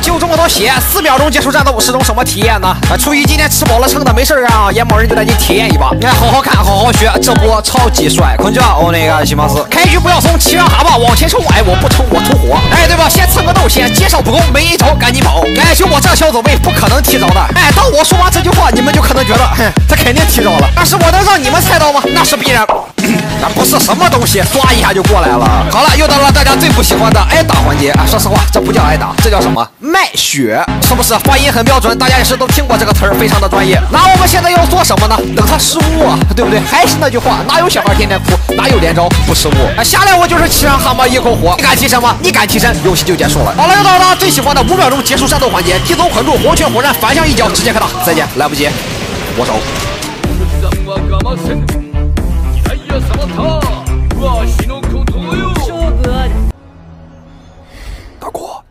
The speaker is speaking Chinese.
就这么多血，四秒钟结束战斗是种什么体验呢？出于今天吃饱了撑的没事干啊，眼冒人就带你体验一把。你看，好好看，好好学，这波超级帅。空降，哦那个西蒙斯，开局不要怂，骑上蛤蟆往前冲，哎我不冲我吐火，哎对吧？先蹭个豆，先接上不攻，没一招赶紧跑。哎就我这小走位不可能踢着的。哎当我说完这句话，你们就可能觉得，哼，他肯定踢着了。但是我能让你们猜到吗？那是必然。那不是什么东西，抓一下就过来了。好了，又到了大家最不喜欢的挨打环节啊！说实话，这不叫挨打，这叫什么？卖血，是不是？发音很标准，大家也是都听过这个词儿，非常的专业。那我们现在要做什么呢？等他失误啊，对不对？还是那句话，哪有小孩天天哭，哪有连招不失误？啊，下来我就是骑上蛤蟆一口火，你敢提身吗？你敢提身，游戏就结束了。好了，又到了大最喜欢的五秒钟结束战斗环节，提走捆住，黄泉火山反向一脚直接开大，再见，来不及，握手。大哥。